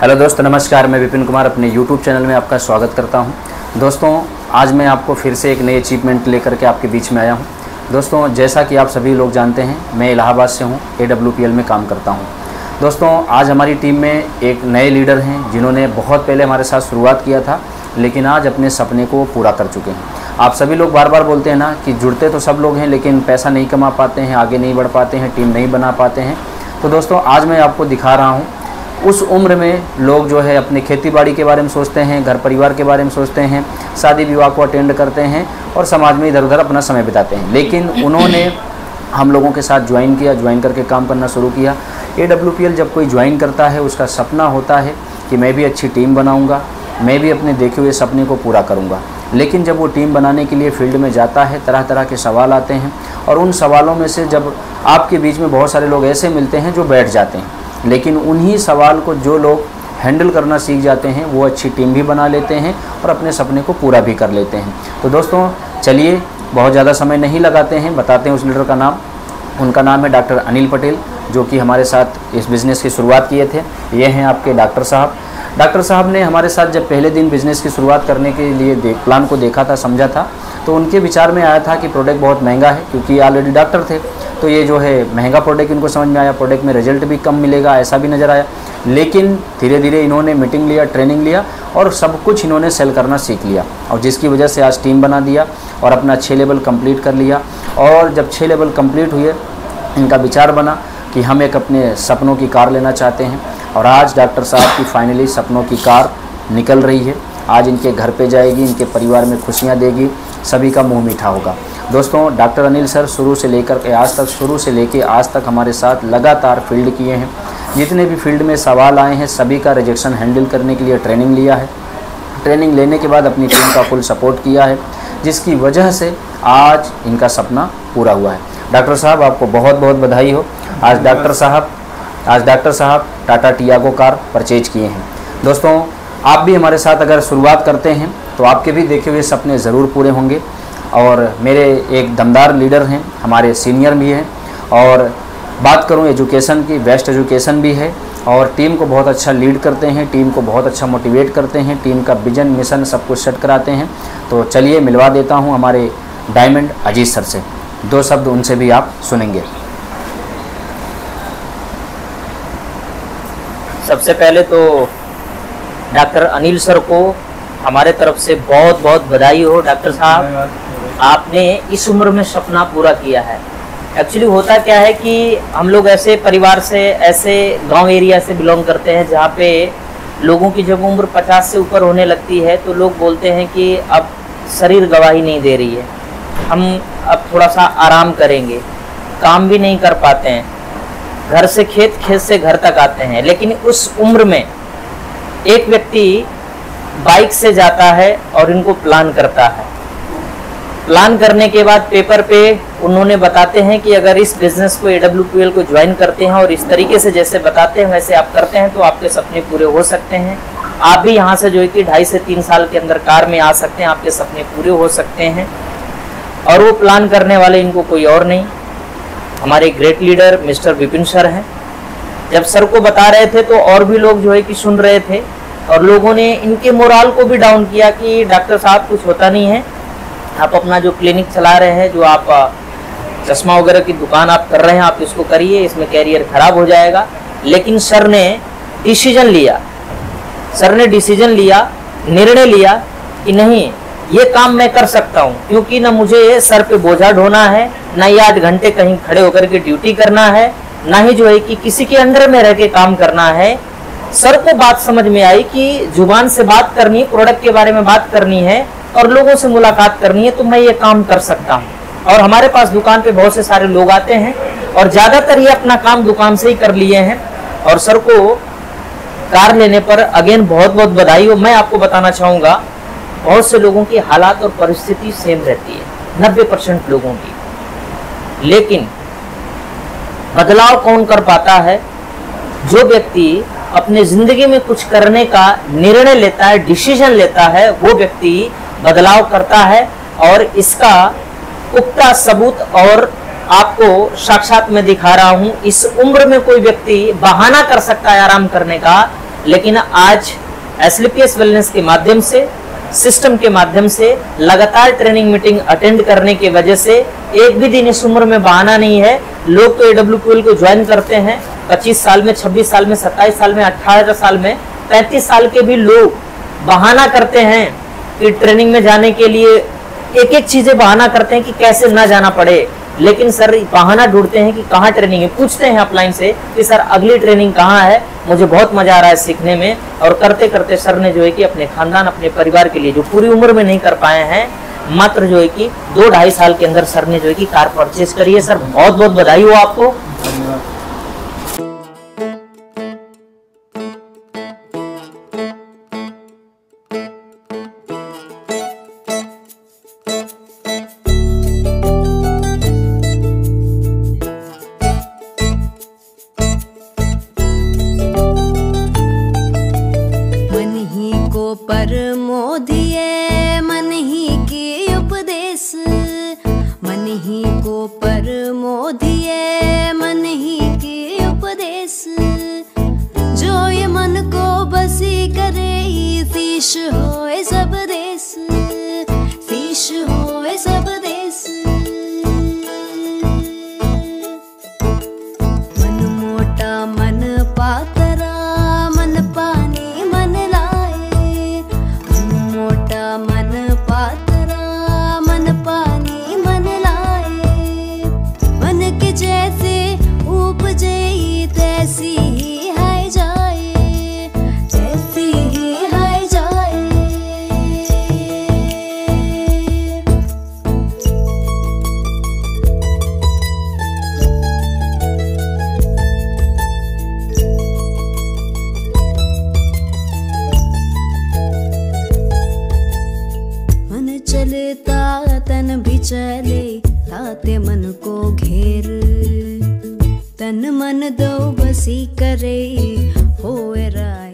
Hello दोस्तों, नमस्कार। मैं विपिन कुमार अपने यूट्यूब चैनल में आपका स्वागत करता हूँ। दोस्तों, आज मैं आपको फिर से एक नई अचीवमेंट लेकर के आपके बीच में आया हूँ। दोस्तों, जैसा कि आप सभी लोग जानते हैं, मैं इलाहाबाद से हूँ ए में काम करता हूँ। दोस्तों, आज हमारी टीम में एक नए लीडर हैं, जिन्होंने बहुत पहले हमारे साथ शुरुआत किया था, लेकिन आज अपने सपने को पूरा कर चुके हैं। आप सभी लोग बार बार बोलते हैं ना कि जुड़ते तो सब लोग हैं, लेकिन पैसा नहीं कमा पाते हैं, आगे नहीं बढ़ पाते हैं टीम नहीं बना पाते हैं। तो दोस्तों, आज मैं आपको दिखा रहा हूँ उस उम्र में लोग जो है अपने खेती बाड़ी के बारे में सोचते हैं, घर परिवार के बारे में सोचते हैं, शादी विवाह को अटेंड करते हैं और समाज में इधर उधर अपना समय बिताते हैं। लेकिन उन्होंने हम लोगों के साथ ज्वाइन किया ज्वाइन करके काम करना शुरू किया। ए जब कोई ज्वाइन करता है, उसका सपना होता है कि मैं भी अच्छी टीम बनाऊँगा, मैं भी अपने देखे हुए सपने को पूरा करूँगा। लेकिन जब वो टीम बनाने के लिए फ़ील्ड में जाता है तरह तरह के सवाल आते हैं और उन सवालों में से जब आपके बीच में बहुत सारे लोग ऐसे मिलते हैं जो बैठ जाते हैं लेकिन उन्हीं सवाल को जो लोग हैंडल करना सीख जाते हैं, वो अच्छी टीम भी बना लेते हैं और अपने सपने को पूरा भी कर लेते हैं। तो दोस्तों, चलिए, बहुत ज़्यादा समय नहीं लगाते हैं, बताते हैं उस लीडर का नाम। उनका नाम है डॉक्टर अनिल पटेल, जो कि हमारे साथ इस बिज़नेस की शुरुआत किए थे। ये हैं आपके डॉक्टर साहब। डॉक्टर साहब ने हमारे साथ जब पहले दिन बिज़नेस की शुरुआत करने के लिए प्लान को देखा था, समझा था तो उनके विचार में आया था कि प्रोडक्ट बहुत महँगा है, क्योंकि ऑलरेडी डॉक्टर थे। तो ये जो है महँगा प्रोडक्ट इनको समझ में आया प्रोडक्ट में रिज़ल्ट भी कम मिलेगा, ऐसा भी नज़र आया। लेकिन धीरे धीरे इन्होंने मीटिंग लिया ट्रेनिंग लिया और सब कुछ इन्होंने सेल करना सीख लिया और जिसकी वजह से आज टीम बना दिया और अपना छः लेवल कंप्लीट कर लिया और जब छः लेवल कंप्लीट हुए, इनका विचार बना कि हम एक अपने सपनों की कार लेना चाहते हैं और आज डॉक्टर साहब की फाइनली सपनों की कार निकल रही है। आज इनके घर पे जाएगी, इनके परिवार में खुशियाँ देगी, सभी का मुँह मीठा होगा। दोस्तों, डॉक्टर अनिल सर शुरू से लेकर आज तक, शुरू से लेके आज तक हमारे साथ लगातार फ़ील्ड किए हैं। जितने भी फ़ील्ड में सवाल आए हैं, सभी का रिजेक्शन हैंडल करने के लिए ट्रेनिंग लिया है। ट्रेनिंग लेने के बाद अपनी टीम का फुल सपोर्ट किया है, जिसकी वजह से आज इनका सपना पूरा हुआ है। डॉक्टर साहब, आपको बहुत बहुत बधाई हो। आज डॉक्टर साहब, आज डॉक्टर साहब टाटा टियागो कार परचेज किए हैं। दोस्तों, आप भी हमारे साथ अगर शुरुआत करते हैं तो आपके भी देखे हुए सपने ज़रूर पूरे होंगे। और मेरे एक दमदार लीडर हैं हमारे सीनियर भी हैं और बात करूँ एजुकेशन की बेस्ट एजुकेशन भी है और टीम को बहुत अच्छा लीड करते हैं टीम को बहुत अच्छा मोटिवेट करते हैं टीम का विजन मिशन सब कुछ सेट कराते हैं। तो चलिए मिलवा देता हूँ हमारे डायमंड अजीत सर से। दो शब्द उनसे भी आप सुनेंगे। सबसे पहले तो डॉक्टर अनिल सर को हमारे तरफ़ से बहुत बहुत बधाई हो डॉक्टर साहब। आपने इस उम्र में सपना पूरा किया है। एक्चुअली होता क्या है कि हम लोग ऐसे परिवार से, ऐसे गाँव एरिया से बिलोंग करते हैं जहाँ पे लोगों की जब उम्र 50 से ऊपर होने लगती है तो लोग बोलते हैं कि अब शरीर गवाही नहीं दे रही है। हम अब थोड़ा सा आराम करेंगे। काम भी नहीं कर पाते हैं। घर से खेत खेत से घर तक आते हैं। लेकिन उस उम्र में एक व्यक्ति बाइक से जाता है और इनको प्लान करता है। प्लान करने के बाद पेपर पे उन्होंने बताते हैं कि अगर इस बिज़नेस को एडब्ल्यूपीएल को ज्वाइन करते हैं और इस तरीके से जैसे बताते हैं, वैसे आप करते हैं तो आपके सपने पूरे हो सकते हैं। आप भी यहाँ से जो है कि ढाई से तीन साल के अंदर कार में आ सकते हैं, आपके सपने पूरे हो सकते हैं। और वो प्लान करने वाले इनको कोई और नहीं। हमारे great leader mister Vipin sir हैं। जब सर को बता रहे थे तो और भी लोग जो है कि सुन रहे थे। और लोगों ने इनके मोराल को भी डाउन किया कि डॉक्टर साहब कुछ होता नहीं है। आप अपना जो क्लिनिक चला रहे हैं, जो आप चश्मा वगैरह की दुकान आप कर रहे हैं, आप इसको करिए, इसमें कैरियर खराब हो जाएगा। लेकिन सर ने डिसीज़न लिया, सर ने डिसीज़न लिया, निर्णय लिया कि नहीं, ये काम मैं कर सकता हूँ, क्योंकि ना मुझे सर पे बोझा ढोना है, ना ही आठ घंटे कहीं खड़े होकर के ड्यूटी करना है, ना ही जो है कि किसी के अंडर में रह के काम करना है। सर को बात समझ में आई कि ज़ुबान से बात करनी प्रोडक्ट के बारे में बात करनी है और लोगों से मुलाकात करनी है तो मैं ये काम कर सकता हूँ। और हमारे पास दुकान पे बहुत से सारे लोग आते हैं और ज़्यादातर ये अपना काम दुकान से ही कर लिए हैं। और सर को कार लेने पर अगेन बहुत बहुत बधाई हो। मैं आपको बताना चाहूँगा, बहुत से लोगों की हालात और परिस्थिति सेम रहती है, नब्बे परसेंट लोगों की। लेकिन बदलाव कौन कर पाता है? जो व्यक्ति अपने ज़िंदगी में कुछ करने का निर्णय लेता है डिसीज़न लेता है, वो व्यक्ति बदलाव करता है और इसका पुख्ता सबूत और आपको साक्षात में दिखा रहा हूँ, इस उम्र में कोई व्यक्ति बहाना कर सकता है आराम करने का, लेकिन आज एसलीपीएस वेलनेस के माध्यम से सिस्टम के माध्यम से, लगातार ट्रेनिंग मीटिंग अटेंड करने की वजह से, एक भी दिन इस उम्र में बहाना नहीं है। लोग तो एडब्ल्यू पी को ज्वाइन करते हैं 25 साल में 26 साल में 27 साल में 18 साल में 35 साल के भी लोग बहाना करते हैं। ट्रेनिंग में जाने के लिए एक एक चीज़ें बहाना करते हैं कि कैसे ना जाना पड़े। लेकिन सर बहाना ढूंढते हैं कि कहाँ ट्रेनिंग है। पूछते हैं अपलाइन से कि सर, अगली ट्रेनिंग कहाँ है? मुझे बहुत मज़ा आ रहा है सीखने में। और करते करते सर ने जो है कि अपने खानदान, अपने परिवार के लिए जो पूरी उम्र में नहीं कर पाए हैं, मात्र जो है कि दो ढाई साल के अंदर सर ने जो है कि कार परचेज करी है। सर बहुत बहुत बधाई हो आपको। को पर मोदी मन ही के उपदेश। जो ये मन को बसी करे ईश हो सब चले ताते मन को घेर। तन मन दो बसी करे हो रा